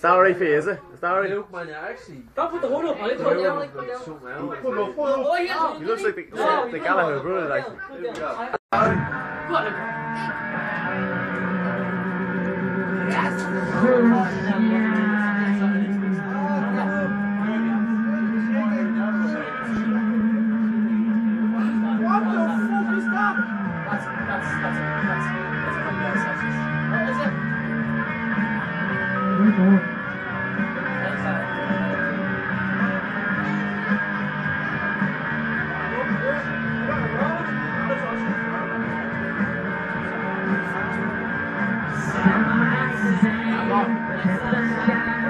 Is that alright for you, is it? Is that alright? Luke, man, actually. Don't put the hood up, man. Put it down, like, put down. Something else. Oh, yeah. He looks like the, No, the you Gallagher don't. brother, like. Put it down, put it down. Put it down. What the fuck is that? That's, that's, that's, that's, Thank you.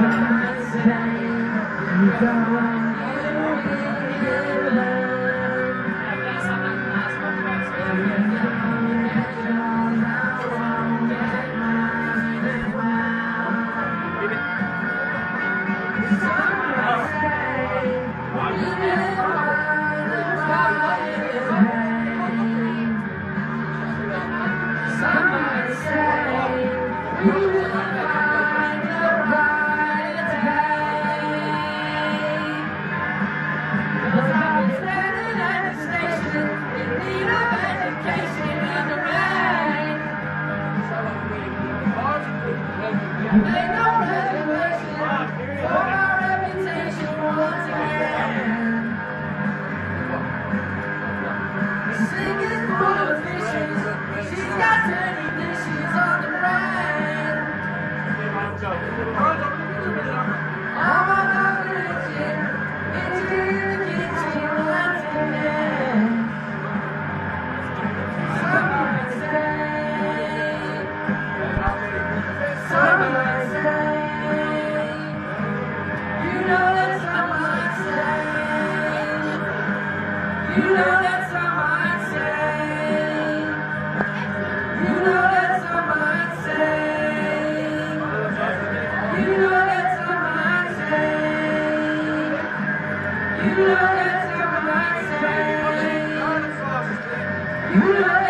Thank you. Television. Close